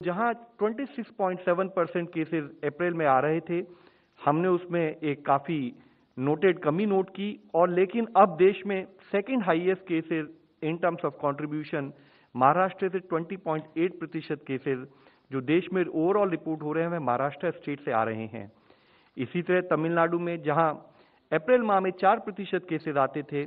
जहाँ 26.7 percent cases अप्रैल में आ रहे थे, हमने उसमें एक काफ़ी नोटेड कमी नोट की और लेकिन अब देश में second highest cases in terms of contribution Maharashtra से 20.8 प्रतिशत केसेज जो देश में ओवरऑल रिपोर्ट हो रहे हैं, वह महाराष्ट्र स्टेट से आ रहे हैं। इसी तरह तमिलनाडु में, जहाँ अप्रैल माह में चार प्रतिशत केसेज आते थे,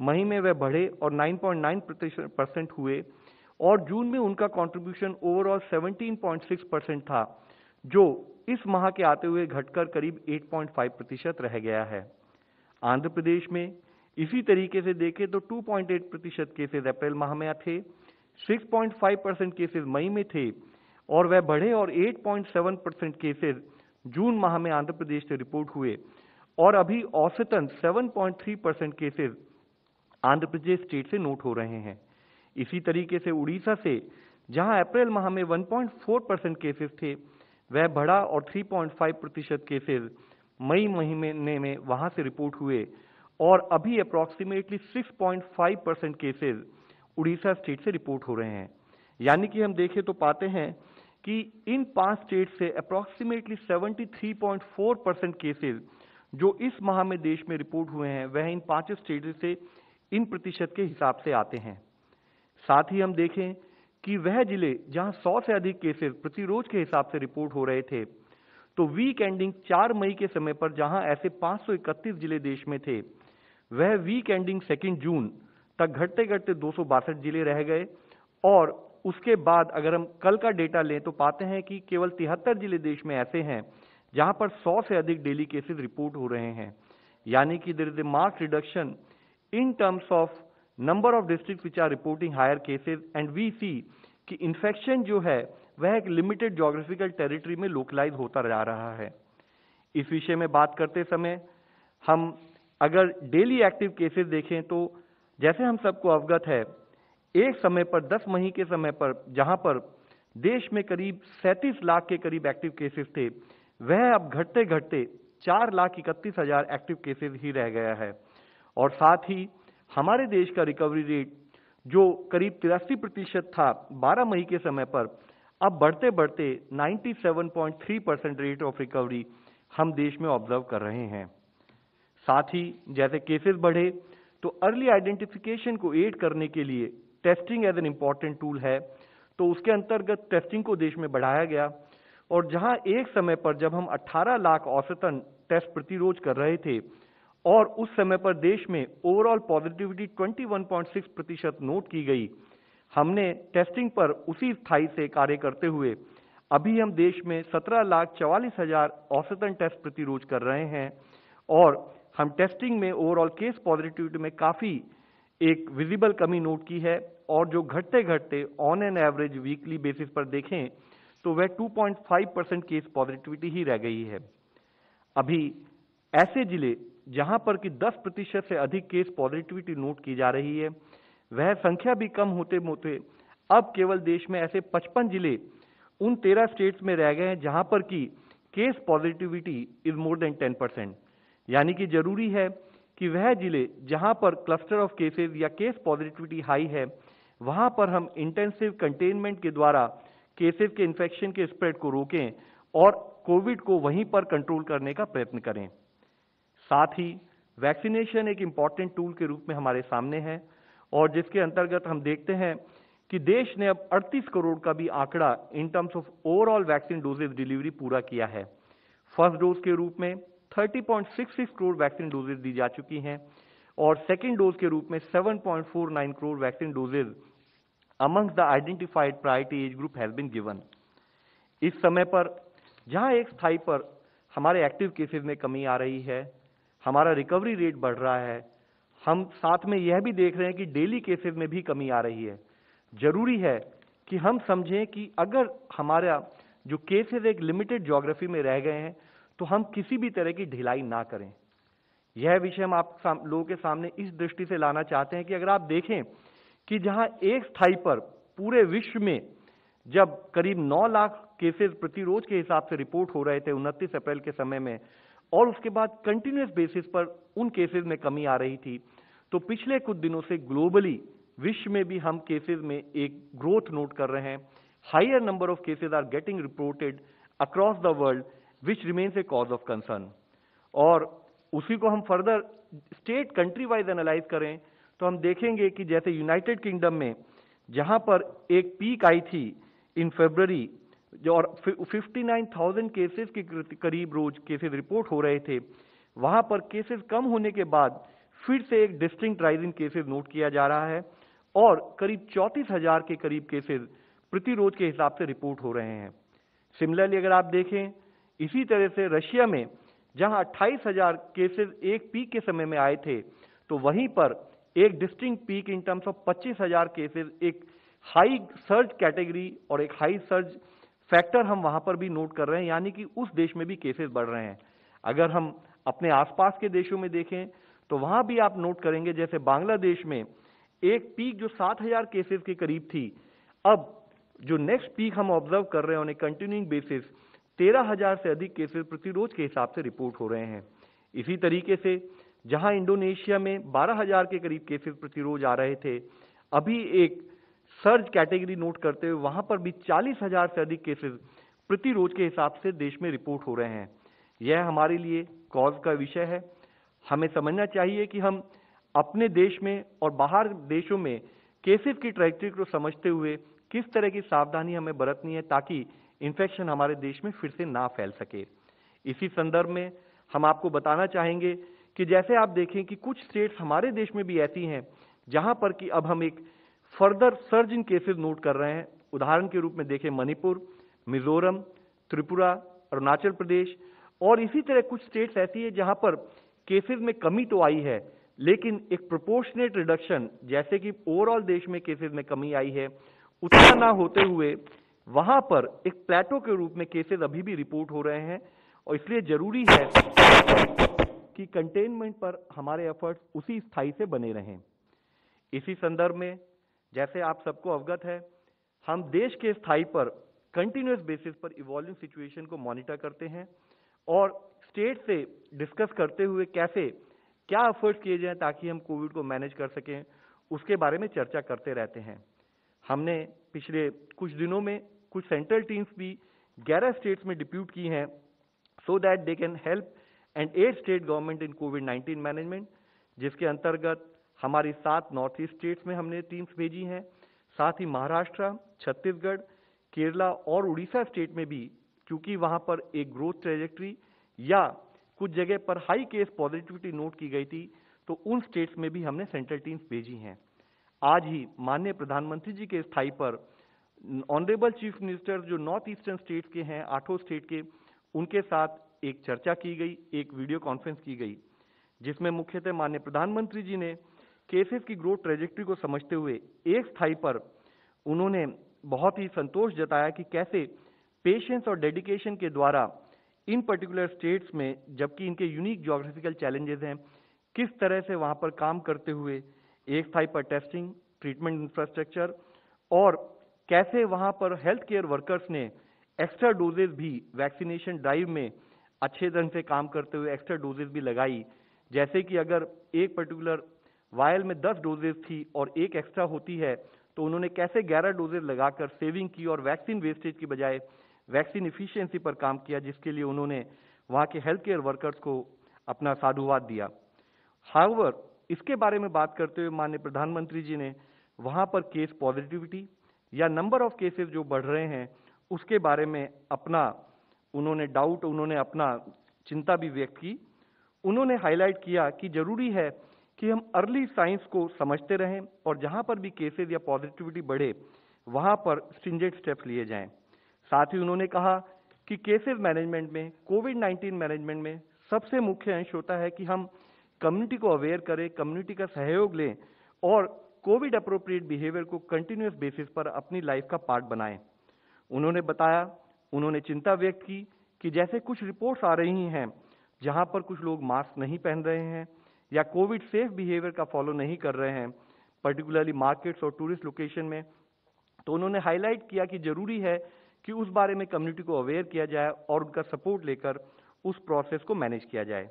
मई में वह बढ़े और 9.9 परसेंट हुए। और जून में उनका कंट्रीब्यूशन ओवरऑल 17.6 परसेंट था, जो इस माह के आते हुए घटकर करीब 8.5 प्रतिशत रह गया है। आंध्र प्रदेश में इसी तरीके से देखें तो 2.8 प्रतिशत केसेज अप्रैल माह में थे 6.5 परसेंट केसेज मई में थे, और वह बढ़े और 8.7 परसेंट केसेज जून माह में आंध्र प्रदेश से रिपोर्ट हुए, और अभी औसतन 7.3 percent cases Andhra Pradesh state से नोट हो रहे हैं। इसी तरीके से उड़ीसा से, जहाँ अप्रैल माह में 1.4 परसेंट केसेस थे, वह बढ़ा और 3.5 प्रतिशत केसेस मई महीने में वहाँ से रिपोर्ट हुए और अभी approximately 6.5 percent cases Odisha state से रिपोर्ट हो रहे हैं। यानी कि हम देखें तो पाते हैं कि इन पाँच स्टेट से अप्रोक्सीमेटली 73.4 परसेंट केसेस जो इस माह में देश में रिपोर्ट हुए हैं, वह इन पाँच स्टेट से इन प्रतिशत के हिसाब से आते हैं। साथ ही हम देखें कि वह ज़िले जहाँ 100 से अधिक केसेस प्रतिरोज के हिसाब से रिपोर्ट हो रहे थे तो वीक एंडिंग 4 मई के समय पर जहाँ ऐसे 531 ज़िले देश में थे, वह वीक एंडिंग सेकेंड जून तक घटते घटते दो सौ बासठ ज़िले रह गए। और उसके बाद अगर हम कल का डेटा लें तो पाते हैं कि केवल तिहत्तर ज़िले देश में ऐसे हैं जहाँ पर 100 से अधिक डेली केसेस रिपोर्ट हो रहे हैं। यानी कि there is a marked reduction in terms of number of district which are reporting higher cases and we see कि इन्फेक्शन जो है, वह एक लिमिटेड जोग्राफिकल टेरिटरी में लोकलाइज होता जा रहा है। इस विषय में बात करते समय हम अगर डेली एक्टिव केसेस देखें तो जैसे हम सबको अवगत है, एक समय पर 10 मई के समय पर, जहाँ पर देश में करीब 37 लाख के करीब एक्टिव केसेस थे, वह अब घटते घटते चार लाख इकतीस हज़ार एक्टिव केसेस ही रह गया है। और साथ ही हमारे देश का रिकवरी रेट जो करीब तिरासी प्रतिशत था 12 मई के समय पर, अब बढ़ते बढ़ते 97.3 परसेंट रेट ऑफ़ रिकवरी हम देश में ऑब्ज़र्व कर रहे हैं। साथ ही जैसे केसेस बढ़े तो अर्ली आइडेंटिफिकेशन को एड करने के लिए testing as an important tool है तो उसके अंतर्गत टेस्टिंग को देश में बढ़ाया गया। और जहाँ एक समय पर जब हम 18 लाख औसतन टेस्ट प्रतिरोज कर रहे थे और उस समय पर देश में ओवरऑल पॉजिटिविटी 21.6 प्रतिशत नोट की गई। हमने टेस्टिंग पर उसी स्थायी से कार्य करते हुए अभी हम देश में सत्रह लाख चवालीस हज़ार औसतन टेस्ट प्रतिरोज कर रहे हैं और हम टेस्टिंग में ओवरऑल केस पॉजिटिविटी में काफ़ी एक विजिबल कमी नोट की है और जो घटते घटते on an average weekly basis पर देखें तो वह 2.5 परसेंट केस पॉजिटिविटी ही रह गई है। अभी ऐसे ज़िले जहाँ पर कि 10 प्रतिशत से अधिक केस पॉजिटिविटी नोट की जा रही है। वह संख्या भी कम होते होते अब केवल देश में ऐसे 55 ज़िले उन 13 स्टेट्स में रह गए हैं जहाँ पर कि case positivity is more than 10 percent. यानी कि ज़रूरी है कि वह ज़िले जहाँ पर क्लस्टर ऑफ़ केसेस या केस पॉजिटिविटी हाई है, वहाँ पर हम इंटेंसिव कंटेनमेंट के द्वारा केसेस के इन्फेक्शन के स्प्रेड को रोकें और कोविड को वहीं पर कंट्रोल करने का प्रयत्न करें। साथ ही वैक्सीनेशन एक इंपॉर्टेंट टूल के रूप में हमारे सामने है और जिसके अंतर्गत हम देखते हैं कि देश ने अब 38 करोड़ का भी आंकड़ा in terms of overall vaccine doses delivery पूरा किया है फ़र्स्ट डोज के रूप में 30.66 करोड़ वैक्सीन डोजेज दी जा चुकी हैं और सेकेंड डोज के रूप में 7.49 crore vaccine doses amongst the identified priority age group has been given. इस समय पर जहाँ एक स्थायी पर हमारे एक्टिव केसेस में कमी आ रही है हमारा रिकवरी रेट बढ़ रहा है। हम साथ में यह भी देख रहे हैं कि डेली केसेस में भी कमी आ रही है। ज़रूरी है कि हम समझें कि अगर हमारा जो केसेस एक लिमिटेड ज्योग्राफी में रह गए हैं तो हम किसी भी तरह की ढिलाई ना करें। यह विषय हम आप लोगों के सामने इस दृष्टि से लाना चाहते हैं कि अगर आप देखें कि जहाँ एक स्थायी पर पूरे विश्व में जब करीब 9 लाख केसेस प्रतिरोज के हिसाब से रिपोर्ट हो रहे थे 29 अप्रैल के समय में और उसके बाद कंटिन्यूस बेसिस पर उन केसेस में कमी आ रही थी तो पिछले कुछ दिनों से ग्लोबली विश्व में भी हम केसेस में एक ग्रोथ नोट कर रहे हैं higher number of cases are getting reported across the world, which remains a cause of concern. और उसी को हम further state country wise analyse करें तो हम देखेंगे कि जैसे यूनाइटेड किंगडम में जहाँ पर एक पीक आई थी इन फेब्रवरी जो और 59,000 केसेस के करीब रोज केसेस रिपोर्ट हो रहे थे वहाँ पर केसेस कम होने के बाद फिर से एक distinct rise in cases note किया जा रहा है और करीब चौंतीस हज़ार के करीब केसेस प्रति रोज के हिसाब से रिपोर्ट हो रहे हैं। सिमिलरली अगर आप देखें इसी तरह से रशिया में जहाँ अट्ठाईस हज़ार केसेस एक पीक के समय में आए थे तो वहीं पर एक distinct peak in terms of पच्चीस हज़ार केसेस एक हाई सर्ज कैटेगरी और एक हाई सर्ज फैक्टर हम वहाँ पर भी नोट कर रहे हैं, यानी कि उस देश में भी केसेस बढ़ रहे हैं। अगर हम अपने आसपास के देशों में देखें तो वहाँ भी आप नोट करेंगे, जैसे बांग्लादेश में एक पीक जो सात हज़ार केसेस के करीब थी, अब जो नेक्स्ट पीक हम ऑब्ज़र्व कर रहे हैं ए कंटिन्यूइंग बेसिस तेरह हज़ार से अधिक केसेस प्रतिरोज के हिसाब से रिपोर्ट हो रहे हैं। इसी तरीके से, जहाँ इंडोनेशिया में बारह हज़ार के करीब केसेस प्रतिरोज आ रहे थे, अभी एक सर्ज कैटेगरी नोट करते हुए वहाँ पर भी चालीस हज़ार से अधिक केसेस प्रतिरोज के हिसाब से देश में रिपोर्ट हो रहे हैं। यह हमारे लिए कॉज का विषय है। हमें समझना चाहिए कि हम अपने देश में और बाहर देशों में केसेस की ट्रैजेक्टरी को समझते हुए किस तरह की सावधानी हमें बरतनी है ताकि इन्फेक्शन हमारे देश में फिर से ना फैल सके। इसी संदर्भ में हम आपको बताना चाहेंगे कि जैसे आप देखें कि कुछ स्टेट्स हमारे देश में भी ऐसी हैं जहाँ पर कि अब हम एक further surge in cases note कर रहे हैं। उदाहरण के रूप में देखें मणिपुर, मिजोरम, त्रिपुरा, अरुणाचल प्रदेश और इसी तरह कुछ स्टेट्स ऐसी है जहाँ पर केसेस में कमी तो आई है, लेकिन एक प्रोपोर्शनेट रिडक्शन जैसे कि ओवरऑल देश में केसेस में कमी आई है, उतना ना होते हुए वहाँ पर एक प्लेटो के रूप में केसेस अभी भी रिपोर्ट हो रहे हैं और इसलिए ज़रूरी है कि कंटेनमेंट पर हमारे एफर्ट्स उसी स्थायी से बने रहें। इसी संदर्भ में जैसे आप सबको अवगत है, हम देश के स्थायी पर कंटिन्यूस बेसिस पर इवॉल्विंग सिचुएशन को मॉनिटर करते हैं और स्टेट से डिस्कस करते हुए कैसे, क्या एफर्ट्स किए जाएँ ताकि हम कोविड को मैनेज कर सकें, उसके बारे में चर्चा करते रहते हैं। हमने पिछले कुछ दिनों में कुछ सेंट्रल टीम्स भी 11 स्टेट्स में डिप्यूट की हैं so that they can help and aid state government in covid 19 management जिसके अंतर्गत हमारी सात नॉर्थ ईस्ट स्टेट्स में हमने टीम्स भेजी हैं। साथ ही महाराष्ट्र, छत्तीसगढ़, केरला और उड़ीसा स्टेट में भी, क्योंकि वहाँ पर एक ग्रोथ ट्रेजेक्ट्री या कुछ जगह पर हाई केस पॉजिटिविटी नोट की गई थी तो उन स्टेट्स में भी हमने सेंट्रल टीम्स भेजी हैं। आज ही माननीय प्रधानमंत्री जी के स्थायी पर ऑनरेबल चीफ मिनिस्टर जो नॉर्थ ईस्टर्न स्टेट के हैं, आठों स्टेट के, उनके साथ एक चर्चा की गई, एक वीडियो कॉन्फ्रेंस की गई, जिसमें मुख्यतः माननीय प्रधानमंत्री जी ने केसेस की ग्रोथ ट्रेजेक्ट्री को समझते हुए एक स्थायी पर उन्होंने बहुत ही संतोष जताया कि कैसे पेशेंस और डेडिकेशन के द्वारा इन पर्टिकुलर स्टेट्स में, जबकि इनके यूनिक जोग्राफिकल चैलेंजेस हैं, किस तरह से वहाँ पर काम करते हुए एक स्थायी पर टेस्टिंग ट्रीटमेंट इंफ्रास्ट्रक्चर और कैसे वहाँ पर हेल्थ केयर वर्कर्स ने एक्स्ट्रा डोजेज भी वैक्सीनेशन ड्राइव में अच्छे ढंग से काम करते हुए एक्स्ट्रा डोजेज भी लगाई। जैसे कि अगर एक पर्टिकुलर वायल में 10 डोजेज थी और एक एक्स्ट्रा होती है तो उन्होंने कैसे 11 डोजेज लगाकर सेविंग की और वैक्सीन वेस्टेज की बजाय वैक्सीन इफिशियंसी पर काम किया, जिसके लिए उन्होंने वहाँ के हेल्थ केयर वर्कर्स को अपना साधुवाद दिया। हाउवर इसके बारे में बात करते हुए माननीय प्रधानमंत्री जी ने वहाँ पर केस पॉजिटिविटी या नंबर ऑफ़ केसेस जो बढ़ रहे हैं, उसके बारे में अपना उन्होंने डाउट उन्होंने अपना चिंता भी व्यक्त की। उन्होंने हाईलाइट किया कि ज़रूरी है कि हम अर्ली साइंस को समझते रहें और जहाँ पर भी केसेस या पॉजिटिविटी बढ़े, वहाँ पर स्ट्रिंजेंट स्टेप्स लिए जाएँ। साथ ही उन्होंने कहा कि केसेस मैनेजमेंट में कोविड 19 मैनेजमेंट में सबसे मुख्य अंश होता है कि हम कम्युनिटी को अवेयर करें कम्युनिटी का सहयोग लें और कोविड अप्रोप्रिएट बिहेवियर को कंटिन्यूस बेसिस पर अपनी लाइफ का पार्ट बनाएँ। उन्होंने बताया, उन्होंने चिंता व्यक्त की कि जैसे कुछ रिपोर्ट्स आ रही हैं, जहाँ पर कुछ लोग मास्क नहीं पहन रहे हैं या कोविड सेफ़ बिहेवियर का फॉलो नहीं कर रहे हैं पर्टिकुलरली मार्केट्स और टूरिस्ट लोकेशन में तो उन्होंने हाईलाइट किया कि ज़रूरी है कि उस बारे में कम्युनिटी को अवेयर किया जाए और उनका सपोर्ट लेकर उस प्रोसेस को मैनेज किया जाए।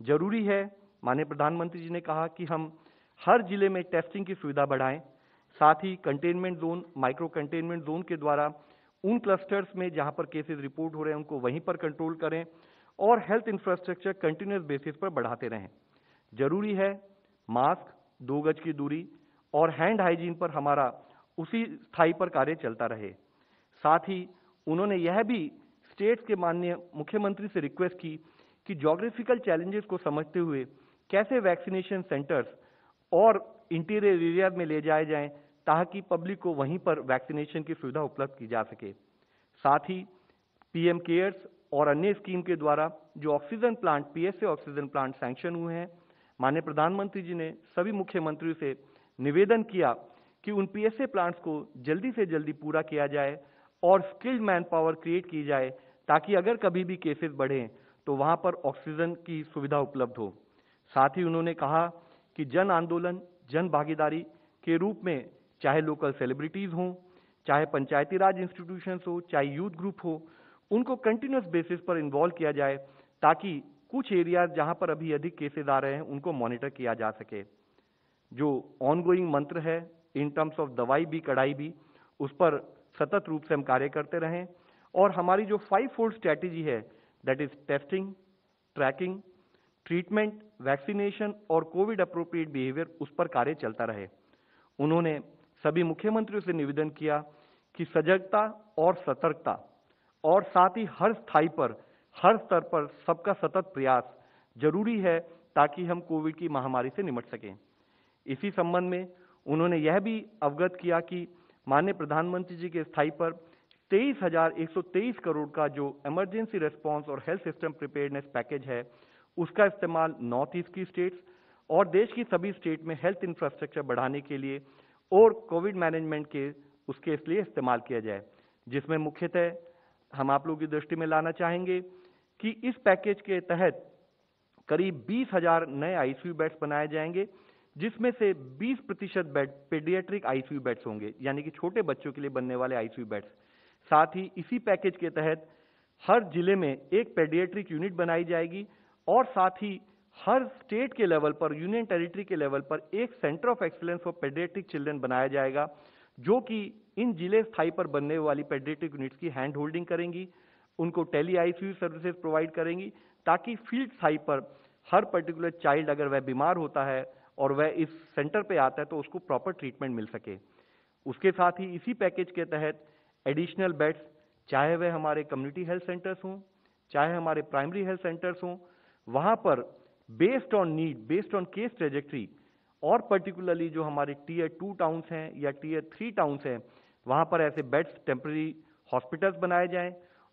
ज़रूरी है, माननीय प्रधानमंत्री जी ने कहा कि हम हर ज़िले में टेस्टिंग की सुविधा बढ़ाएँ, साथ ही containment zone micro containment zone के द्वारा उन क्लस्टर्स में जहाँ पर केसेस रिपोर्ट हो रहे हैं, उनको वहीं पर कंट्रोल करें और हेल्थ इंफ्रास्ट्रक्चर कंटिन्यूस बेसिस पर बढ़ाते रहें। ज़रूरी है, मास्क, दो गज की दूरी और हैंड हाइजीन पर हमारा उसी स्थायी पर कार्य चलता रहे। साथ ही उन्होंने यह भी स्टेट्स के माननीय मुख्यमंत्री से रिक्वेस्ट की कि जोग्राफिकल चैलेंजेस को समझते हुए कैसे वैक्सीनेशन सेंटर्स और इंटीरियर एरिया में ले जाए जाएँ ताकि पब्लिक को वहीं पर वैक्सीनेशन की सुविधा उपलब्ध की जा सके। साथ ही पीएम केयर्स और अन्य स्कीम के द्वारा जो oxygen plant PSA oxygen plant sanction हुए हैं माननीय प्रधानमंत्री जी ने सभी मुख्यमंत्रियों से निवेदन किया कि उन पीएसए प्लांट्स को जल्दी से जल्दी पूरा किया जाए और स्किल्ड मैन पावर क्रिएट की जाए ताकि अगर कभी भी केसेस बढ़े तो वहाँ पर ऑक्सीजन की सुविधा उपलब्ध हो। साथ ही उन्होंने कहा कि जन आंदोलन, जन भागीदारी के रूप में चाहे लोकल सेलिब्रिटीज हों, चाहे पंचायती राज इंस्टीट्यूशंस हो, चाहे यूथ ग्रुप हो, उनको कंटिन्यूस बेसिस पर इन्वॉल्व किया जाए ताकि कुछ एरिया जहाँ पर अभी अधिक केसेज आ रहे हैं, उनको मॉनिटर किया जा सके। जो ऑनगोइंग मंत्र है इन टर्म्स ऑफ़ दवाई भी कड़ाई भी, उस पर सतत रूप से हम कार्य करते रहें। और हमारी जो फाइव फोल्ड स्ट्रैटेजी है that is testing tracking treatment vaccination और कोविड अप्रोप्रिएट बिहेवियर उस पर कार्य चलता रहे। उन्होंने सभी मुख्यमंत्रियों से निवेदन किया कि सजगता और सतर्कता, और साथ ही हर स्थायी पर हर स्तर पर सबका सतत प्रयास ज़रूरी है ताकि हम कोविड की महामारी से निमट सकें। इसी संबंध में उन्होंने यह भी अवगत किया कि माननीय प्रधानमंत्री जी के स्थायी पर तेईस हज़ार एक सौ तेईस करोड़ का जो इमरजेंसी रेस्पॉन्स और हेल्थ सिस्टम प्रिपेयरनेस पैकेज है, उसका इस्तेमाल नॉर्थ ईस्ट की स्टेट्स और देश की सभी स्टेट में हेल्थ इंफ्रास्ट्रक्चर बढ़ाने के लिए और कोविड मैनेजमेंट के, उसके इसलिए इस्तेमाल किया जाए, जिसमें मुख्यतः हम आप लोगों की दृष्टि में लाना चाहेंगे कि इस पैकेज के तहत करीब बीस हज़ार नए आईसीयू बेड्स बनाए जाएँगे, जिसमें से 20 प्रतिशत बेड पेडियाट्रिक आईसीयू बेड्स होंगे, यानी कि छोटे बच्चों के लिए बनने वाले आईसीयू बेड्स। साथ ही इसी पैकेज के तहत हर ज़िले में एक पेडियाट्रिक यूनिट बनाई जाएगी और साथ ही हर स्टेट के लेवल पर, यूनियन टेरिटरी के लेवल पर एक centre of excellence for paediatric children बनाया जाएगा, जो कि इन ज़िले स्थायी पर बनने वाली पेडियाट्रिक यूनिट्स की हैंड होल्डिंग करेंगी। उनको टेली आईसीयू सर्विसेज़ प्रोवाइड करेंगी ताकि फ़ील्ड स्थायी पर हर पर्टिकुलर चाइल्ड अगर वह बीमार होता है और वह इस सेंटर पे आता है तो उसको प्रॉपर ट्रीटमेंट मिल सके। उसके साथ ही इसी पैकेज के तहत एडिशनल बेड्स, चाहे वह हमारे कम्युनिटी हेल्थ सेंटर्स हों, चाहे हमारे प्राइमरी हेल्थ सेंटर्स हों, वहाँ पर based on need based on case trajectory और पर्टिकुलरली जो हमारे टीयर टू टाउन्स हैं या टीयर थ्री टाउन्स हैं, वहाँ पर ऐसे बेड्स टेम्पररी हॉस्पिटल्स बनाए जाएँ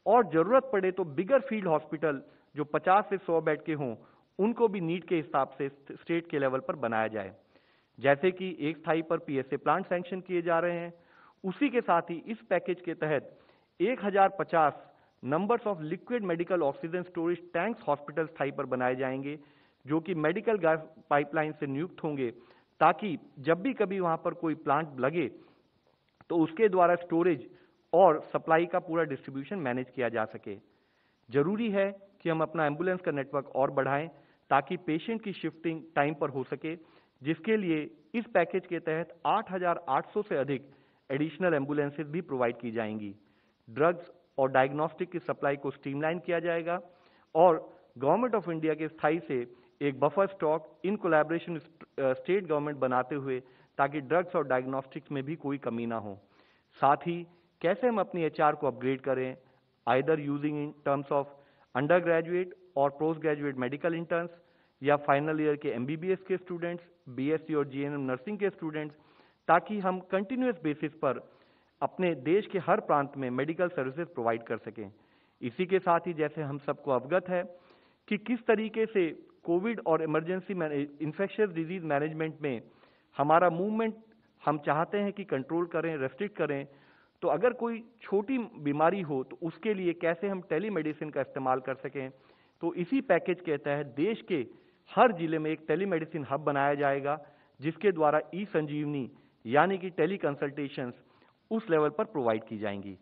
और ज़रूरत पड़े तो बिगर फ़ील्ड हॉस्पिटल जो 50 से 100 बेड के हों, उनको भी नीट के हिसाब से स्टेट के लेवल पर बनाया जाए। जैसे कि एक स्थायी पर पीएसए प्लांट सैंक्शन किए जा रहे हैं। उसी के साथ ही इस पैकेज के तहत 1050 numbers of liquid medical oxygen storage tanks hospital स्थायी पर बनाए जाएँगे, जो कि मेडिकल गैस पाइपलाइन से नियुक्त होंगे, ताकि जब भी कभी वहाँ पर कोई प्लांट लगे तो उसके द्वारा स्टोरेज और सप्लाई का पूरा डिस्ट्रीब्यूशन मैनेज किया जा सके। ज़रूरी है कि हम अपना एंबुलेंस का नेटवर्क और बढ़ाएँ ताकि पेशेंट की शिफ्टिंग टाइम पर हो सके जिसके लिए इस पैकेज के तहत 8,800 से अधिक एडिशनल एम्बुलेंसेज भी प्रोवाइड की जाएँगी। ड्रग्स और डायग्नोस्टिक की सप्लाई को स्ट्रीमलाइन किया जाएगा और गवर्नमेंट ऑफ़ इंडिया के स्थायी से एक buffer stock in collaboration state government बनाते हुए ताकि ड्रग्स और डायग्नोस्टिक्स में भी कोई कमी ना हो। साथ ही कैसे हम अपनी एचआर को अपग्रेड करें? Either using in terms of undergraduate और पोस्ट ग्रेजुएट मेडिकल इंटर्न्स या फाइनल ईयर के एमबीबीएस के स्टूडेंट्स बीएससी और जीएनएम नर्सिंग के स्टूडेंट्स ताकि हम कंटिन्यूस बेसिस पर अपने देश के हर प्रांत में मेडिकल सर्विसेज़ प्रोवाइड कर सकें। इसी के साथ ही जैसे हम सबको अवगत है कि किस तरीके से कोविड और इमरजेंसी इन्फेक्शियस डिज़ीज़ मैनेजमेंट में हमारा मूवमेंट हम चाहते हैं कि कंट्रोल करें रेस्ट्रिक्ट करें तो अगर कोई छोटी बीमारी हो तो उसके लिए कैसे हम टेलीमेडिसिन का इस्तेमाल कर सकें? तो इसी पैकेज के तहत देश के हर ज़िले में एक टेलीमेडिसिन हब बनाया जाएगा, जिसके द्वारा ई संजीवनी यानी कि टेली कंसल्टेशंस, उस लेवल पर प्रोवाइड की जाएँगी।